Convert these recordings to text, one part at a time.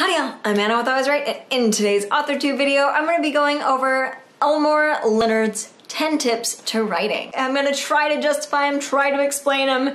Howdy y'all, I'm Anna with Always Write, and in today's AuthorTube video, I'm to be going over Elmore Leonard's 10 tips to writing. I'm gonna try to justify them, try to explain them,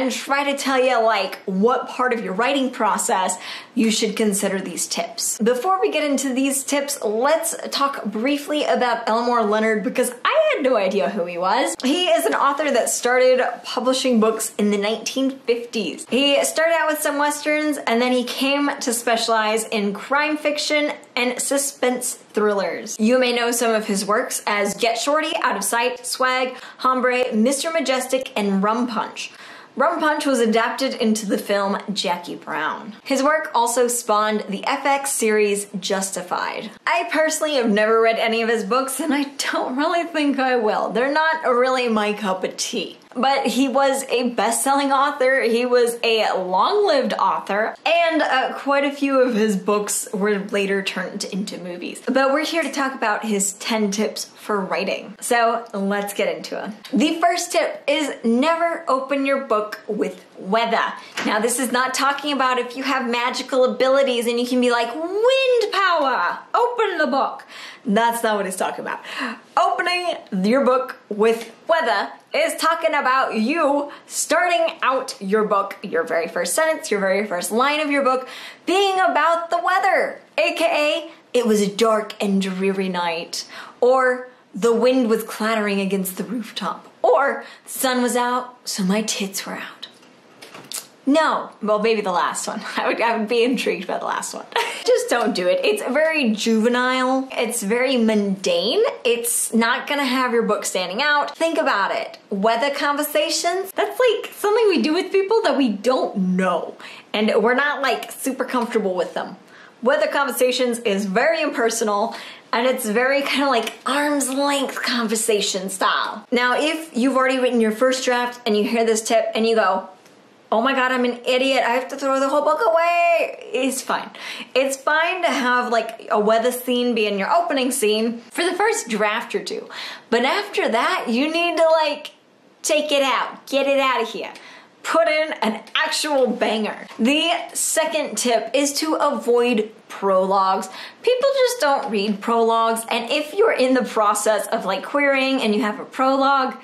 and try to tell you like what part of your writing process you should consider these tips. Before we get into these tips, let's talk briefly about Elmore Leonard because I had no idea who he was. He is an author that started publishing books in the 1950s. He started out with some westerns and then he came to specialize in crime fiction and suspense thrillers. You may know some of his works as Get Shorty, Out of Sight, Swag, Hombre, Mr. Majestyk, and Rum Punch. Rum Punch was adapted into the film Jackie Brown. His work also spawned the FX series Justified. I personally have never read any of his books and I don't really think I will. They're not really my cup of tea but he was a best-selling author. He was a long-lived author, and uh, quite a few of his books were later turned into movies. But we're here to talk about his 10 tips for writing. So let's get into it. The first tip is never open your book with weather. Now this is not talking about if you have magical abilities and you can be like, wind power, open the book. That's not what it's talking about. Opening your book with weather is talking about you starting out your book, your very first sentence, your very first line of your book, being about the weather, aka it was a dark and dreary night, or the wind was clattering against the rooftop, or the sun was out, so my tits were out. No, well, maybe the last one. I would, I would be intrigued by the last one. Just don't do it. It's very juvenile. It's very mundane. It's not gonna have your book standing out. Think about it. Weather conversations, that's like something we do with people that we don't know. And we're not like super comfortable with them. Weather conversations is very impersonal and it's very kind of like arm's length conversation style. Now, if you've already written your first draft and you hear this tip and you go, oh my god, I'm an idiot, I have to throw the whole book away. It's fine. It's fine to have like a weather scene be in your opening scene for the first draft or two. But after that, you need to like take it out, get it out of here. Put in an actual banger. The second tip is to avoid prologues. People just don't read prologues, and if you're in the process of like querying and you have a prologue,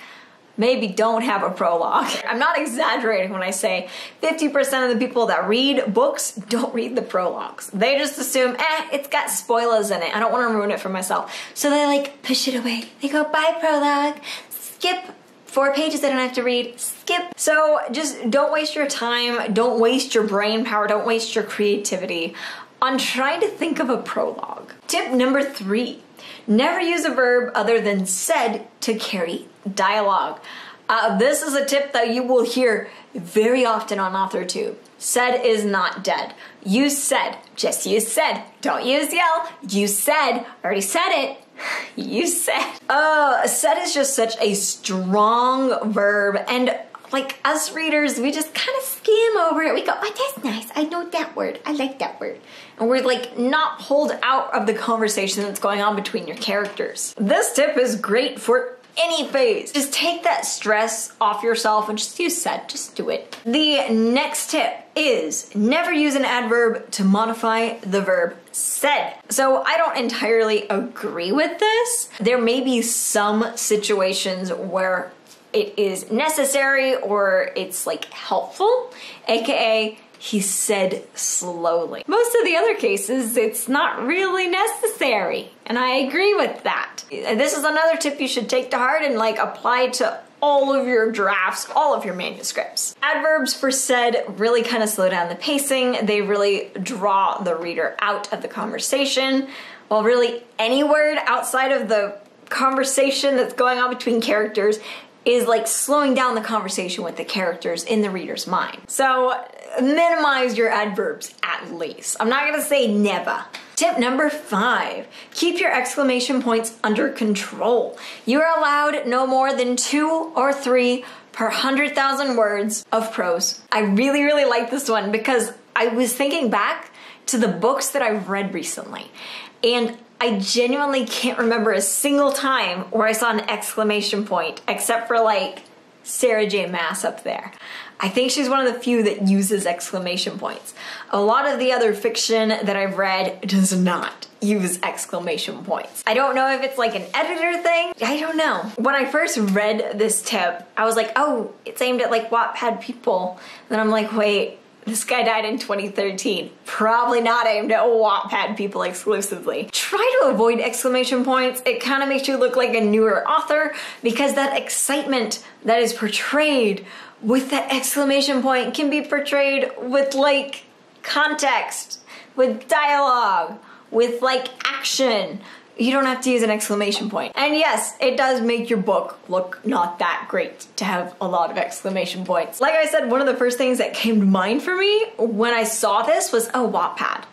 maybe don't have a prologue. I'm not exaggerating when I say 50% of the people that read books don't read the prologues. They just assume, eh, it's got spoilers in it. I don't want to ruin it for myself. So they like push it away. They go, bye prologue, skip four pages I don't have to read, skip. So just don't waste your time, don't waste your brain power, don't waste your creativity on trying to think of a prologue. Tip number three, never use a verb other than said to carry dialogue. Uh, this is a tip that you will hear very often on AuthorTube. Said is not dead. You said, just use said. Don't use yell. You said, already said it. You said. Uh, said is just such a strong verb and like us readers, we just kind of skim over it. We go, oh, that's nice. I know that word. I like that word. And we're like not pulled out of the conversation that's going on between your characters. This tip is great for any phase. Just take that stress off yourself and just use said, just do it. The next tip is never use an adverb to modify the verb said. So I don't entirely agree with this. There may be some situations where it is necessary or it's like helpful, aka he said slowly. Most of the other cases, it's not really necessary, and I agree with that. This is another tip you should take to heart and like apply to all of your drafts, all of your manuscripts. Adverbs for said really kind of slow down the pacing. They really draw the reader out of the conversation. While really any word outside of the conversation that's going on between characters is like slowing down the conversation with the characters in the reader's mind. So minimize your adverbs at least. I'm not gonna say never. Tip number five, keep your exclamation points under control. You are allowed no more than two or three per 100,000 words of prose. I really, really like this one because I was thinking back to the books that I've read recently and I genuinely can't remember a single time where I saw an exclamation point except for like Sarah J. Maas up there. I think she's one of the few that uses exclamation points. A lot of the other fiction that I've read does not use exclamation points. I don't know if it's like an editor thing. I don't know. When I first read this tip, I was like, oh, it's aimed at like Wattpad people. Then I'm like, wait, this guy died in 2013. Probably not aimed at Wattpad people exclusively. Try to avoid exclamation points. It kind of makes you look like a newer author because that excitement that is portrayed with that exclamation point can be portrayed with like context, with dialogue, with like action you don't have to use an exclamation point. And yes, it does make your book look not that great to have a lot of exclamation points. Like I said, one of the first things that came to mind for me when I saw this was, oh, Wattpad.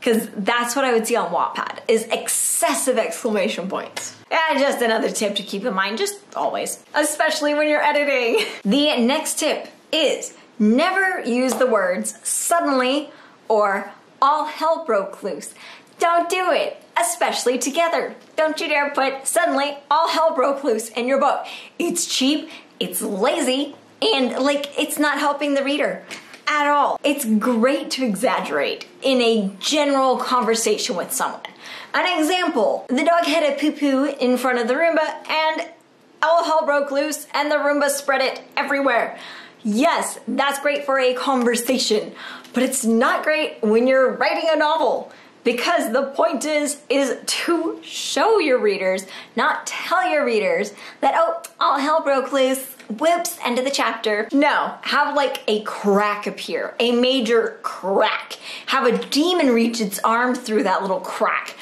Because that's what I would see on Wattpad, is excessive exclamation points. And just another tip to keep in mind, just always, especially when you're editing. The next tip is never use the words suddenly or all hell broke loose. Don't do it, especially together. Don't you dare put suddenly all hell broke loose in your book. It's cheap, it's lazy, and like it's not helping the reader at all. It's great to exaggerate in a general conversation with someone. An example, the dog had a poo-poo in front of the Roomba and all hell broke loose and the Roomba spread it everywhere. Yes, that's great for a conversation, but it's not great when you're writing a novel because the point is is to show your readers not tell your readers that oh all hell broke loose. Whoops end of the chapter. No. Have like a crack appear a major crack. Have a demon reach its arm through that little crack.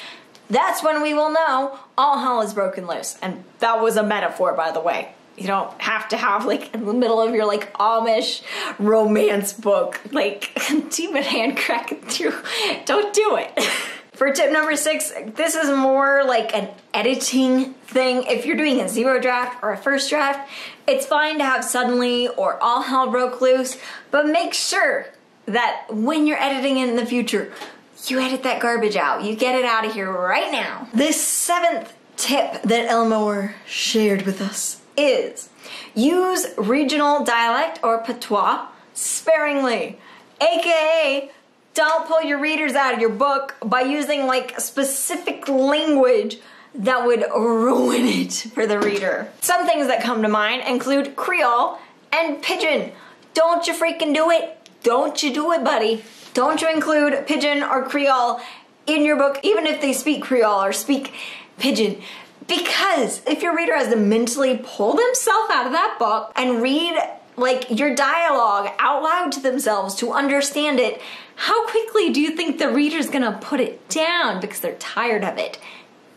That's when we will know all hell is broken loose. And that was a metaphor by the way you don't have to have like in the middle of your like Amish romance book, like demon hand cracking through. Don't do it. For tip number six, this is more like an editing thing. If you're doing a zero draft or a first draft, it's fine to have suddenly or all hell broke loose, but make sure that when you're editing it in the future, you edit that garbage out. You get it out of here right now. This seventh tip that Elmore shared with us is use regional dialect or patois sparingly, aka don't pull your readers out of your book by using like specific language that would ruin it for the reader. Some things that come to mind include Creole and Pidgin. Don't you freaking do it. Don't you do it, buddy. Don't you include Pidgin or Creole in your book, even if they speak Creole or speak Pidgin. Because if your reader has to mentally pull themselves out of that book and read like your dialogue out loud to themselves to understand it, how quickly do you think the reader's gonna put it down because they're tired of it?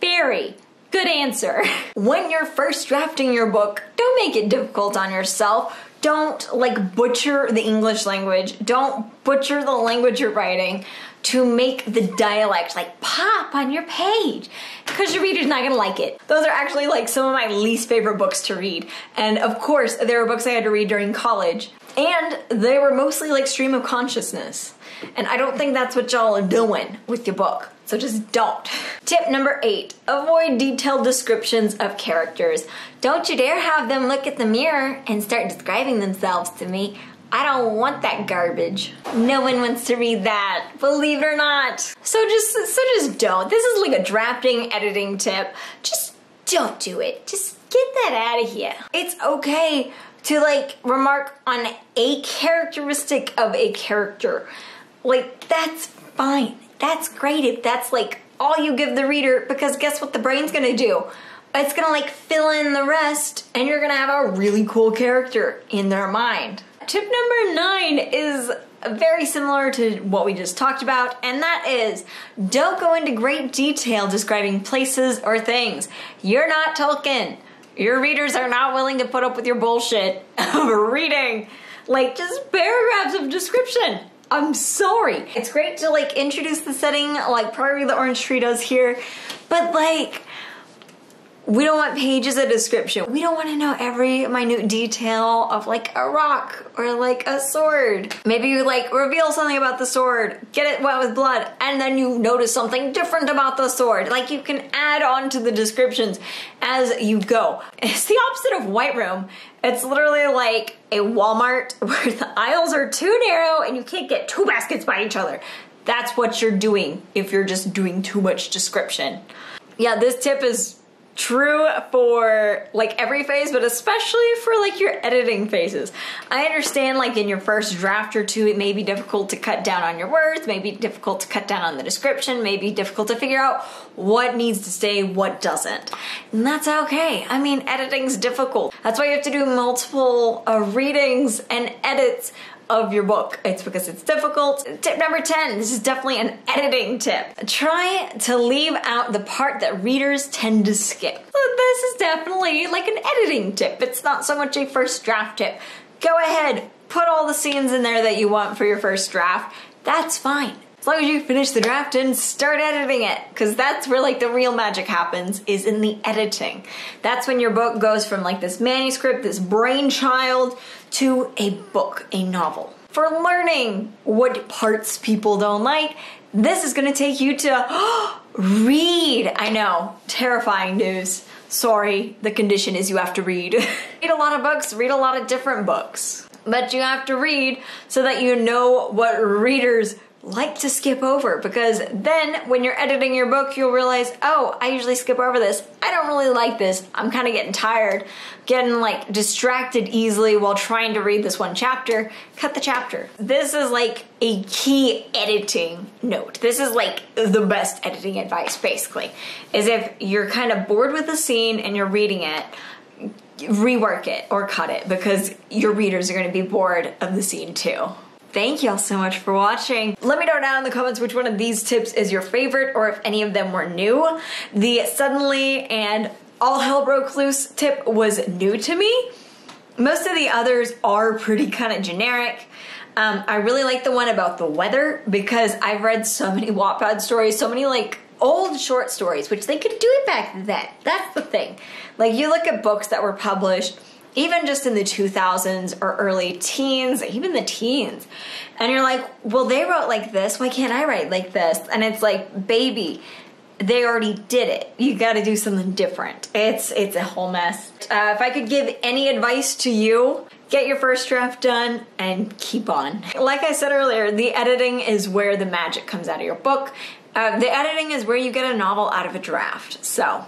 Very good answer. when you're first drafting your book, don't make it difficult on yourself. Don't like butcher the English language. Don't butcher the language you're writing to make the dialect like pop on your page because your reader's not gonna like it. Those are actually like some of my least favorite books to read. And of course, there were books I had to read during college and they were mostly like stream of consciousness. And I don't think that's what y'all are doing with your book. So just don't. Tip number eight, avoid detailed descriptions of characters. Don't you dare have them look at the mirror and start describing themselves to me. I don't want that garbage. No one wants to read that, believe it or not. So just, so just don't. This is like a drafting editing tip. Just don't do it. Just get that out of here. It's okay to like remark on a characteristic of a character. Like that's fine. That's great if that's like all you give the reader because guess what the brain's gonna do? It's gonna like fill in the rest and you're gonna have a really cool character in their mind. Tip number nine is very similar to what we just talked about, and that is don't go into great detail describing places or things. You're not Tolkien. Your readers are not willing to put up with your bullshit of reading like just paragraphs of description. I'm sorry. It's great to like introduce the setting like of the Orange Tree does here, but like We don't want pages of description. We don't want to know every minute detail of like a rock or like a sword. Maybe you like reveal something about the sword, get it wet with blood, and then you notice something different about the sword. Like you can add on to the descriptions as you go. It's the opposite of White Room. It's literally like a Walmart where the aisles are too narrow and you can't get two baskets by each other. That's what you're doing if you're just doing too much description. Yeah, this tip is true for like every phase, but especially for like your editing phases. I understand like in your first draft or two, it may be difficult to cut down on your words, maybe difficult to cut down on the description, maybe difficult to figure out what needs to stay, what doesn't. And that's okay. I mean, editing's difficult. That's why you have to do multiple uh, readings and edits of your book. It's because it's difficult. Tip number 10, this is definitely an editing tip. Try to leave out the part that readers tend to skip. This is definitely like an editing tip. It's not so much a first draft tip. Go ahead, put all the scenes in there that you want for your first draft. That's fine. As long as you finish the draft and start editing it, because that's where like the real magic happens is in the editing. That's when your book goes from like this manuscript, this brainchild, to a book, a novel. For learning what parts people don't like, this is gonna take you to read. I know, terrifying news. Sorry, the condition is you have to read. read a lot of books, read a lot of different books. But you have to read so that you know what readers like to skip over because then when you're editing your book, you'll realize, oh, I usually skip over this. I don't really like this. I'm kind of getting tired, getting like distracted easily while trying to read this one chapter. Cut the chapter. This is like a key editing note. This is like the best editing advice, basically, is if you're kind of bored with the scene and you're reading it, rework it or cut it because your readers are going to be bored of the scene too. Thank y'all so much for watching. Let me know down in the comments which one of these tips is your favorite or if any of them were new. The suddenly and all hell broke loose tip was new to me. Most of the others are pretty kind of generic. Um, I really like the one about the weather because I've read so many Wattpad stories, so many like old short stories, which they could do it back then. That's the thing. Like you look at books that were published even just in the 2000s or early teens, even the teens. And you're like, well, they wrote like this. Why can't I write like this? And it's like, baby, they already did it. You got to do something different. It's it's a whole mess. Uh, if I could give any advice to you, get your first draft done and keep on. Like I said earlier, the editing is where the magic comes out of your book. Uh, the editing is where you get a novel out of a draft. So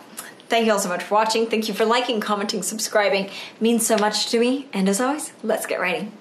Thank you all so much for watching. Thank you for liking, commenting, subscribing. It means so much to me. And as always, let's get writing.